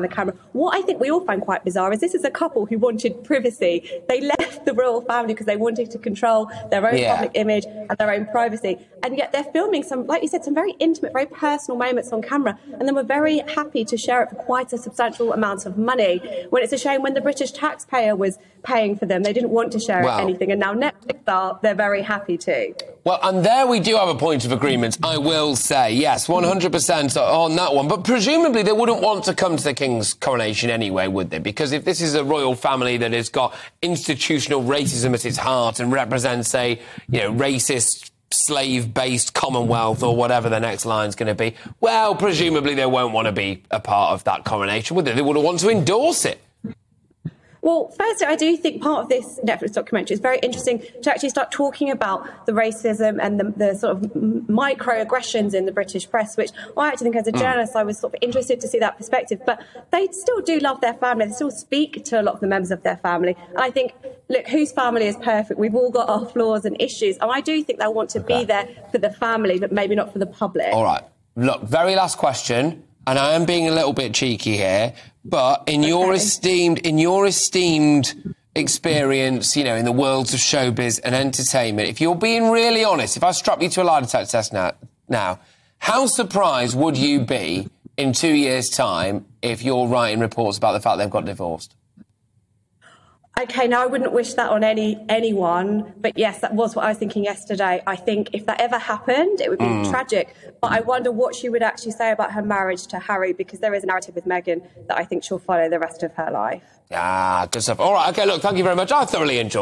the camera. What I think we all find quite bizarre is this is a couple who wanted privacy. They left the royal family because they wanted to control their own Yeah. public image and their own privacy. And yet they're filming some, like you said, some very intimate, very personal moments on camera. And then we're very happy to share it for quite a substantial amount of money. When it's a shame when the British taxpayer was paying for them, they didn't want to share Wow. anything. And now Netflix are, they're very happy to. Well, and there we do have a point of agreement, I will say. Yes, 100% on that one. But presumably they wouldn't want to come to the King's coronation anyway, would they? Because if this is a royal family that has got institutional racism at its heart and represents a, you know, racist slave-based commonwealth or whatever the next line's going to be, well, presumably they won't want to be a part of that coronation, would they? They wouldn't want to endorse it. Well, firstly, I do think part of this Netflix documentary is very interesting to actually start talking about the racism and the, the sort of microaggressions in the British press, which I actually think as a mm. journalist I was sort of interested to see that perspective. But they still do love their family. They still speak to a lot of the members of their family. And I think, look, whose family is perfect? We've all got our flaws and issues. And I do think they'll want to Okay. be there for the family, but maybe not for the public. All right. Look, very last question, and I am being a little bit cheeky here, but in your esteemed, in your esteemed experience, you know, in the worlds of showbiz and entertainment, if you're being really honest, if I strap you to a lie detector test now, now, how surprised would you be in two years' time if you're writing reports about the fact they've got divorced? Okay, now I wouldn't wish that on any anyone, but yes, that was what I was thinking yesterday. I think if that ever happened, it would be Mm. tragic. But I wonder what she would actually say about her marriage to Harry, because there is a narrative with Meghan that I think she'll follow the rest of her life. Ah, good stuff. All right, okay, look, thank you very much. I thoroughly enjoyed